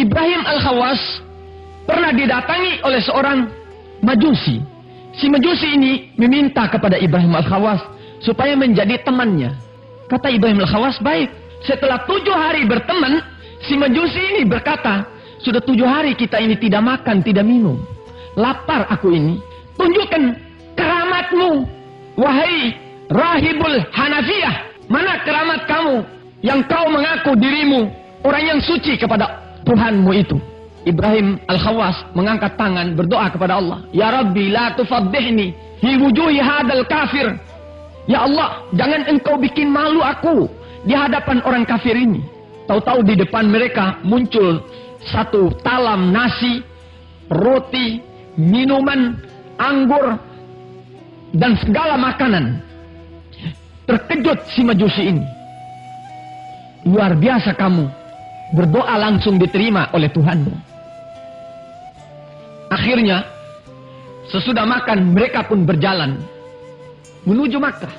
Ibrahim Al-Khawas pernah didatangi oleh seorang majusi. Si majusi ini meminta kepada Ibrahim Al-Khawas supaya menjadi temannya. Kata Ibrahim Al-Khawas, baik. Setelah tujuh hari berteman, si majusi ini berkata, sudah tujuh hari kita ini tidak makan, tidak minum. Lapar aku ini. Tunjukkan keramatmu. Wahai rahibul Hanafiyah. Mana keramat kamu yang kau mengaku dirimu orang yang suci kepada Tuhanmu itu. Ibrahim Al-Khawas mengangkat tangan berdoa kepada Allah. Ya Rabbi la tufaddihni hi wujuhi hadal kafir. Ya Allah, jangan engkau bikin malu aku di hadapan orang kafir ini. Tahu-tahu di depan mereka muncul satu talam nasi, roti, minuman, anggur, dan segala makanan. Terkejut si majusi ini. Luar biasa kamu. Berdoa langsung diterima oleh Tuhanmu. Akhirnya, sesudah makan mereka pun berjalan menuju Makkah.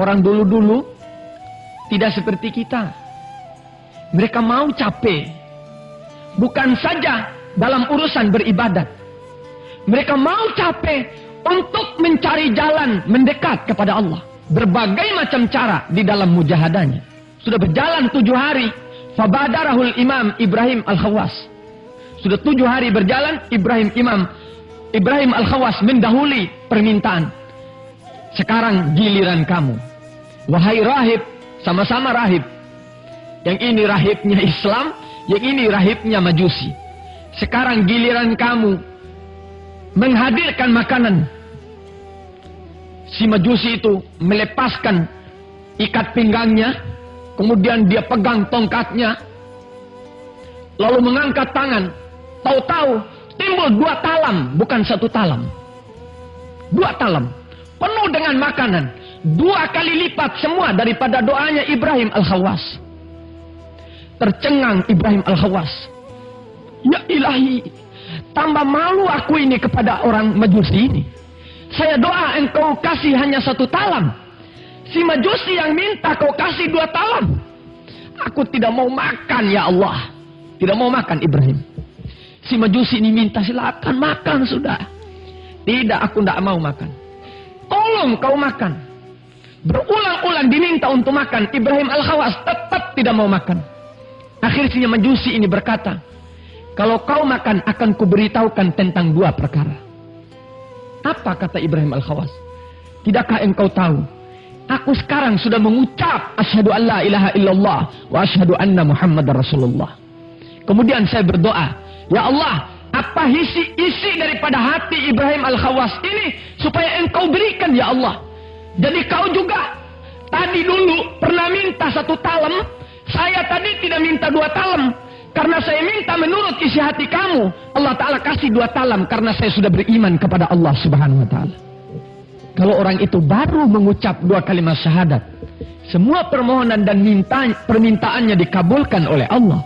Orang dulu-dulu tidak seperti kita. Mereka mau capek. Bukan saja dalam urusan beribadat. Mereka mau capek untuk mencari jalan mendekat kepada Allah. Berbagai macam cara di dalam mujahadanya. Sudah berjalan tujuh hari. Fabadarahul imam Ibrahim al-Khawas. Sudah tujuh hari berjalan, Ibrahim imam Ibrahim al-Khawas mendahului permintaan. Sekarang giliran kamu. Wahai rahib, sama-sama rahib. Yang ini rahibnya Islam, yang ini rahibnya Majusi. Sekarang giliran kamu menghadirkan makanan. Si Majusi itu melepaskan ikat pinggangnya, kemudian dia pegang tongkatnya, lalu mengangkat tangan. Tahu-tahu timbul dua talam, bukan satu talam. Dua talam, penuh dengan makanan. Dua kali lipat semua daripada doanya Ibrahim Al-Khawas. Tercengang Ibrahim Al-Khawas. Ya ilahi, tambah malu aku ini kepada orang majusi ini. Saya doa engkau kasih hanya satu talam. Si majusi yang minta kau kasih dua talam. Aku tidak mau makan ya Allah. Tidak mau makan Ibrahim. Si majusi ini minta silakan makan sudah. Tidak aku tidak mau makan. Tolong kau makan. Berulang-ulang diminta untuk makan. Ibrahim Al-Khawas tetap tidak mau makan. Akhirnya majusi ini berkata. Kalau kau makan akan kuberitahukan tentang dua perkara. Apa kata Ibrahim Al-Khawas? Tidakkah engkau tahu? Aku sekarang sudah mengucap asyhadu an la ilaha illallah wa asyhadu anna Muhammad Rasulullah. Kemudian saya berdoa, ya Allah, apa isi isi daripada hati Ibrahim Al-Khawas ini supaya engkau berikan ya Allah. Jadi kau juga tadi dulu pernah minta satu talam, saya tadi tidak minta dua talam. Karena saya minta menurut isi hati kamu, Allah Ta'ala kasih dua talam karena saya sudah beriman kepada Allah Subhanahu Wa Ta'ala. Kalau orang itu baru mengucap dua kalimat syahadat, semua permohonan dan minta, permintaannya dikabulkan oleh Allah.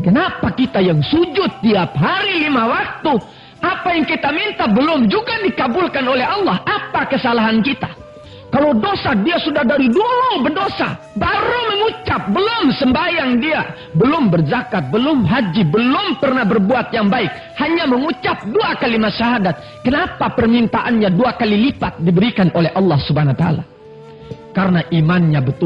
Kenapa kita yang sujud tiap hari lima waktu, apa yang kita minta belum juga dikabulkan oleh Allah? Apa kesalahan kita? Kalau dosa dia sudah dari dulu berdosa. Baru belum sembahyang dia. Belum berzakat, belum haji, belum pernah berbuat yang baik. Hanya mengucap dua kalimat syahadat. Kenapa permintaannya dua kali lipat diberikan oleh Allah subhanahu wa ta'ala? Karena imannya betul.